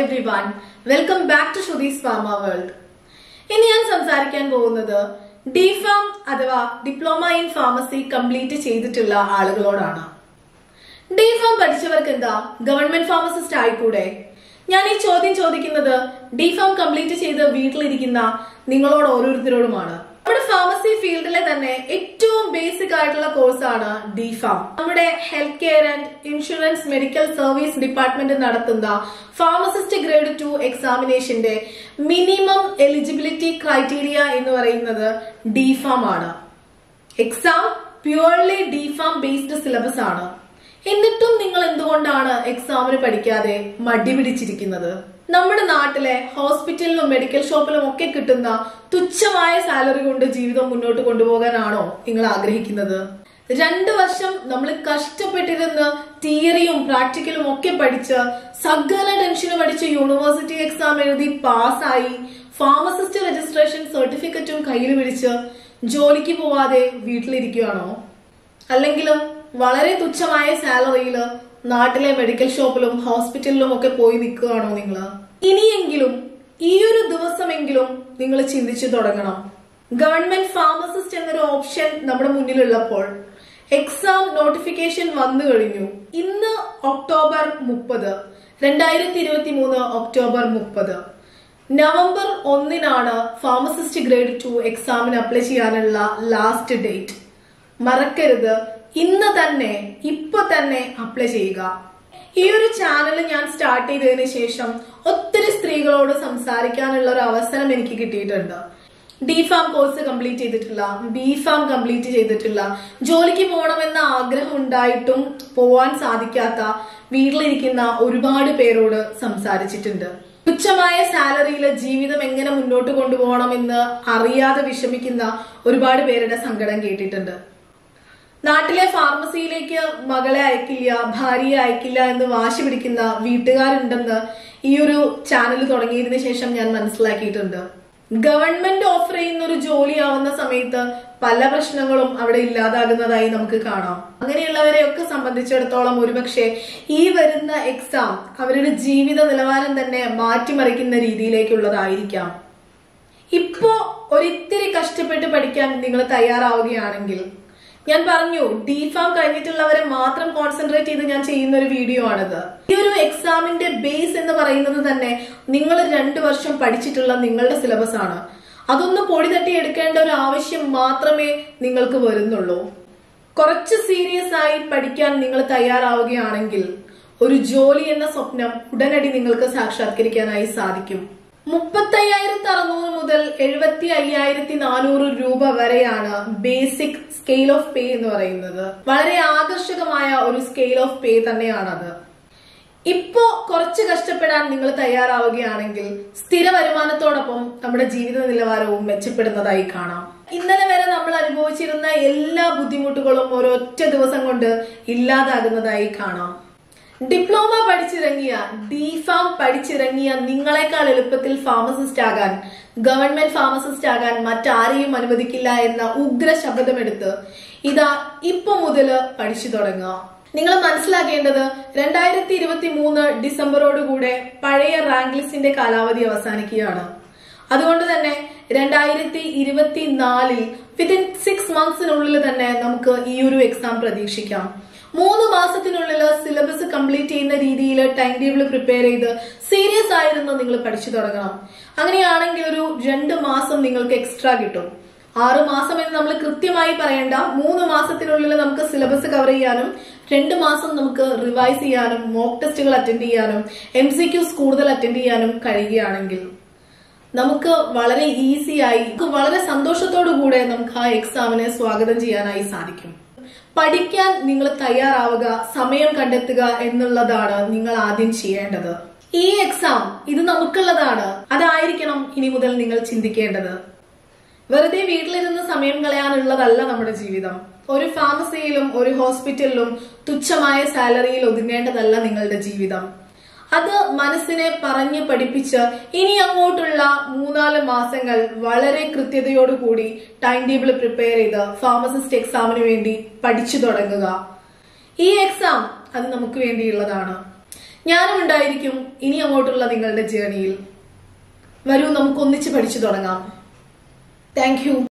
Every one welcome back to Shruthi's pharma world ഇനി ഞാൻ സംസാരിക്കാൻ പോകുന്നത് ഡി ഫാം അഥവാ ഡിപ്ലോമ ഇൻ ഫാർമസി കംപ്ലീറ്റ് ചെയ്തിട്ടുള്ള ആളുകളോടാണ്. ഡി ഫാം പഠിച്ചവർക്ക് എന്താ ഗവൺമെന്റ് ഫാർമസിസ്റ്റ് ആയിക്കൂടെ? ഞാൻ ഈ ചോദ്യം ചോദിക്കുന്നത് ഡി ഫാം കംപ്ലീറ്റ് ചെയ്ത് വീട്ടിലിരിക്കുന്ന നിങ്ങളോട് ഓരോരുത്തരോടുമാണ്. ഫാർമസി ഫീൽഡിലെ തന്നെ ഏറ്റവും ബേസിക് ആയിട്ടുള്ള കോഴ്സാണ് ഡിഫാം നമ്മുടെ health care and insurance medical service department നടത്തുന്ന ഫാർമസിസ്റ്റ് ഗ്രേഡ് ടു എക്സാമിനേഷന്റെ മിനിമം എലിജിബിലിറ്റി ക്രൈറ്റീരിയ എന്ന് പറയുന്നത് ഡിഫാം ആണ്. Exam purely D pharm based syllabus ആണ്. എന്നിട്ടും നിങ്ങൾ എന്തുകൊണ്ടാണ് എക്സാമിന് പഠിക്കാതെ മടി പിടിച്ചിരിക്കുന്നത്? നമ്മുടെ നാട്ടിലെ ഹോസ്പിറ്റലിലും മെഡിക്കൽ ഷോപ്പിലും ഒക്കെ കിട്ടുന്ന തുച്ഛമായ സാലറി കൊണ്ട് ജീവിതം മുന്നോട്ട് കൊണ്ടുപോകാനാണോ നിങ്ങൾ ആഗ്രഹിക്കുന്നത്? രണ്ട് വർഷം നമ്മൾ കഷ്ടപ്പെട്ടിരുന്ന് തിയറിയും പ്രാക്ടിക്കലും ഒക്കെ പഠിച്ച് സകല ടെൻഷനും പഠിച്ച് യൂണിവേഴ്സിറ്റി എക്സാം എഴുതി പാസ്സായി ഫാർമസിസ്റ്റ് രജിസ്ട്രേഷൻ സർട്ടിഫിക്കറ്റും കയ്യിൽ പിടിച്ച് ജോലിക്ക് പോവാതെ വീട്ടിലിരിക്കുകയാണോ? അല്ലെങ്കിലും വളരെ തുച്ഛമായ സാലറിയിൽ നാട്ടിലെ മെഡിക്കൽ ഷോപ്പിലും ഹോസ്പിറ്റലിലും ഒക്കെ പോയി നിൽക്കുകയാണോ നിങ്ങൾ ഇനിയെങ്കിലും ഈ ഒരു ദിവസമെങ്കിലും നിങ്ങൾ ചിന്തിച്ചു തുടങ്ങണം. ഗവൺമെന്റ് ഫാർമസിസ്റ്റ് എന്നൊരു ഓപ്ഷൻ നമ്മുടെ മുന്നിലുള്ളപ്പോൾ എക്സാം നോട്ടിഫിക്കേഷൻ വന്നു കഴിഞ്ഞു. ഇന്ന് ഒക്ടോബർ മുപ്പത് രണ്ടായിരത്തി ഇരുപത്തി മൂന്ന് ഒക്ടോബർ മുപ്പത്. നവംബർ ഒന്നിനാണ് ഫാർമസിസ്റ്റ് ഗ്രേഡ് ടു എക്സാമിന് അപ്ലൈ ചെയ്യാനുള്ള ലാസ്റ്റ് ഡേറ്റ് മറക്കരുത്. ഇന്ന് തന്നെ ഇപ്പൊ തന്നെ അപ്ലൈ ചെയ്യുക. ഈ ഒരു ചാനൽ ഞാൻ സ്റ്റാർട്ട് ചെയ്തതിന് ശേഷം ഒത്തിരി സ്ത്രീകളോട് സംസാരിക്കാനുള്ള ഒരു അവസരം എനിക്ക് കിട്ടിയിട്ടുണ്ട്. ഡി ഫാം കോഴ്സ് കംപ്ലീറ്റ് ചെയ്തിട്ടില്ല ബി ഫാം കംപ്ലീറ്റ് ചെയ്തിട്ടില്ല. ജോലിക്ക് പോകണമെന്ന ആഗ്രഹം ഉണ്ടായിട്ടും പോവാൻ സാധിക്കാത്ത വീട്ടിലിരിക്കുന്ന ഒരുപാട് പേരോട് സംസാരിച്ചിട്ടുണ്ട്. തുച്ഛമായ സാലറിയിലെ ജീവിതം എങ്ങനെ മുന്നോട്ട് കൊണ്ടുപോകണമെന്ന് അറിയാതെ വിഷമിക്കുന്ന ഒരുപാട് പേരുടെ സങ്കടം കേട്ടിട്ടുണ്ട്. നാട്ടിലെ ഫാർമസിയിലേക്ക് മകളെ അയക്കില്ല ഭാര്യയെ അയക്കില്ല എന്ന് വാശി പിടിക്കുന്ന വീട്ടുകാരുണ്ടെന്ന് ഈ ഒരു ചാനൽ തുടങ്ങിയതിനു ശേഷം ഞാൻ മനസ്സിലാക്കിയിട്ടുണ്ട്. ഗവൺമെന്റ് ഓഫർ ചെയ്യുന്ന ഒരു ജോലി ആവുന്ന സമയത്ത് പല പ്രശ്നങ്ങളും അവിടെ ഇല്ലാതാകുന്നതായി നമുക്ക് കാണാം. അങ്ങനെയുള്ളവരെയൊക്കെ സംബന്ധിച്ചിടത്തോളം ഒരുപക്ഷെ ഈ വരുന്ന എക്സാം അവരുടെ ജീവിത നിലവാരം തന്നെ മാറ്റിമറിക്കുന്ന രീതിയിലേക്കുള്ളതായിരിക്കാം. ഇപ്പോ ഒരിത്തിരി കഷ്ടപ്പെട്ട് പഠിക്കാൻ നിങ്ങൾ തയ്യാറാവുകയാണെങ്കിൽ ഞാൻ പറഞ്ഞു ഡി ഫാം കഴിഞ്ഞിട്ടുള്ളവരെ മാത്രം കോൺസെൻട്രേറ്റ് ചെയ്ത് ഞാൻ ചെയ്യുന്ന ഒരു വീഡിയോ ആണിത്. ഈ ഒരു എക്സാമിന്റെ ബേസ് എന്ന് പറയുന്നത് തന്നെ നിങ്ങൾ രണ്ടു വർഷം പഠിച്ചിട്ടുള്ള നിങ്ങളുടെ സിലബസ് ആണ്. അതൊന്ന് പൊടി തട്ടി എടുക്കേണ്ട ഒരു ആവശ്യം മാത്രമേ നിങ്ങൾക്ക് വരുന്നുള്ളൂ. കുറച്ച് സീരിയസ് ആയി പഠിക്കാൻ നിങ്ങൾ തയ്യാറാവുകയാണെങ്കിൽ ഒരു ജോലി എന്ന സ്വപ്നം ഉടനടി നിങ്ങൾക്ക് സാക്ഷാത്കരിക്കാനായി സാധിക്കും. മുപ്പത്തയ്യായിരത്തി അറുന്നൂറ് മുതൽ എഴുപത്തി അയ്യായിരത്തി നാനൂറ് രൂപ വരെയാണ് ബേസിക് സ്കെയിൽ ഓഫ് പേ എന്ന് പറയുന്നത്. വളരെ ആകർഷകമായ ഒരു സ്കെയിൽ ഓഫ് പേ തന്നെയാണത്. ഇപ്പോ കുറച്ച് കഷ്ടപ്പെടാൻ നിങ്ങൾ തയ്യാറാവുകയാണെങ്കിൽ സ്ഥിര വരുമാനത്തോടൊപ്പം നമ്മുടെ ജീവിത നിലവാരവും മെച്ചപ്പെടുന്നതായി കാണാം. ഇന്നലെ വരെ നമ്മൾ അനുഭവിച്ചിരുന്ന എല്ലാ ബുദ്ധിമുട്ടുകളും ഒരൊറ്റ ദിവസം കൊണ്ട് ഇല്ലാതാകുന്നതായി കാണാം. ഡിപ്ലോമ പഠിച്ചിറങ്ങിയ ഡി ഫാം പഠിച്ചിറങ്ങിയ നിങ്ങളെക്കാൾ എളുപ്പത്തിൽ ഫാർമസിസ്റ്റ് ആകാൻ ഗവൺമെന്റ് ഫാർമസിസ്റ്റ് ആകാൻ മറ്റാരെയും അനുവദിക്കില്ല എന്ന ഉഗ്ര ശബ്ദമെടുത്ത് ഇതാ ഇപ്പൊ മുതൽ പഠിച്ചു തുടങ്ങുക. നിങ്ങൾ മനസ്സിലാക്കേണ്ടത് രണ്ടായിരത്തി ഇരുപത്തി മൂന്ന് ഡിസംബറോടുകൂടെ പഴയ റാങ്ക് ലിസ്റ്റിന്റെ കാലാവധി അവസാനിക്കുകയാണ്. അതുകൊണ്ട് തന്നെ രണ്ടായിരത്തി ഇരുപത്തിനാലിൽ വിത്തിൻ സിക്സ് മന്ത്സിനുള്ളിൽ തന്നെ നമുക്ക് ഈ ഒരു എക്സാം പ്രതീക്ഷിക്കാം. മൂന്ന് മാസത്തിനുള്ളിൽ സിലബസ് കംപ്ലീറ്റ് ചെയ്യുന്ന രീതിയിൽ ടൈം ടേബിൾ പ്രിപ്പയർ ചെയ്ത് സീരിയസ് ആയിരുന്നു നിങ്ങൾ പഠിച്ചു തുടങ്ങണം. അങ്ങനെയാണെങ്കിൽ ഒരു രണ്ട് മാസം നിങ്ങൾക്ക് എക്സ്ട്രാ കിട്ടും. ആറ് മാസം എന്ന് നമ്മൾ കൃത്യമായി പറയേണ്ട. മൂന്ന് മാസത്തിനുള്ളിൽ നമുക്ക് സിലബസ് കവർ ചെയ്യാനും രണ്ട് മാസം നമുക്ക് റിവൈസ് ചെയ്യാനും മോക്ക് ടെസ്റ്റുകൾ അറ്റൻഡ് ചെയ്യാനും എം സി ക്യൂസ് കൂടുതൽ അറ്റൻഡ് ചെയ്യാനും കഴിയുകയാണെങ്കിൽ നമുക്ക് വളരെ ഈസിയായി വളരെ സന്തോഷത്തോടു കൂടെ നമുക്ക് ആ എക്സാമിനെ സ്വാഗതം ചെയ്യാനായി സാധിക്കും. പഠിക്കാൻ നിങ്ങൾ തയ്യാറാവുക സമയം കണ്ടെത്തുക എന്നുള്ളതാണ് നിങ്ങൾ ആദ്യം ചെയ്യേണ്ടത്. ഈ എക്സാം ഇത് നമുക്കുള്ളതാണ്. അതായിരിക്കണം ഇനി മുതൽ നിങ്ങൾ ചിന്തിക്കേണ്ടത്. വെറുതെ വീട്ടിലിരുന്ന് സമയം കളയാനുള്ളതല്ല നമ്മുടെ ജീവിതം. ഒരു ഫാർമസിയിലും ഒരു ഹോസ്പിറ്റലിലും തുച്ഛമായ സാലറിയിൽ ഒതുങ്ങേണ്ടതല്ല നിങ്ങളുടെ ജീവിതം. അത് മനസ്സിനെ പറഞ്ഞു പഠിപ്പിച്ച് ഇനി അങ്ങോട്ടുള്ള മൂന്നാൽ മാസങ്ങൾ വളരെ കൃത്യതയോടുകൂടി ടൈം ടേബിൾ പ്രിപ്പയർ ചെയ്ത് ഫാർമസിസ്റ്റ് എക്സാമിന് വേണ്ടി പഠിച്ചു തുടങ്ങുക. ഈ എക്സാം അത് നമുക്ക് വേണ്ടിയുള്ളതാണ്. ഞാനും ഉണ്ടായിരിക്കും ഇനി അങ്ങോട്ടുള്ള നിങ്ങളുടെ ജേണിയിൽ വരൂ നമുക്ക് ഒന്നിച്ച് പഠിച്ചു തുടങ്ങാം. താങ്ക്